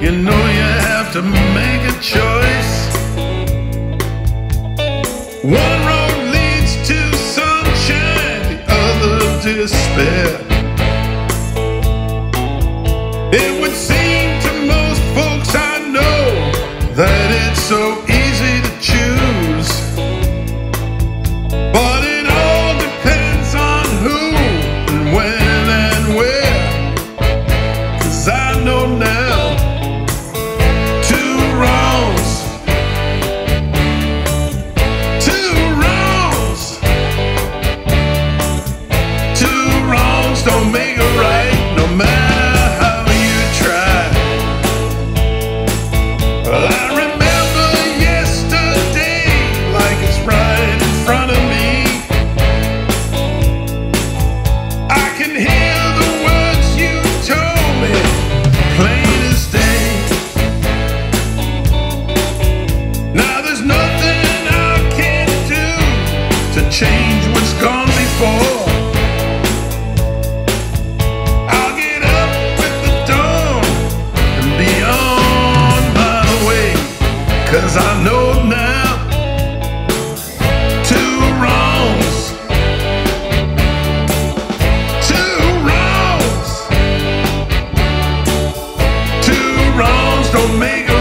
You know you have to make a choice. One road leads to sunshine, the other despair. It would seem to most folks I know that it's so easy. change what's gone before. I'll get up with the dawn and be on my. Cause I know now two wrongs, two wrongs, two wrongs don't make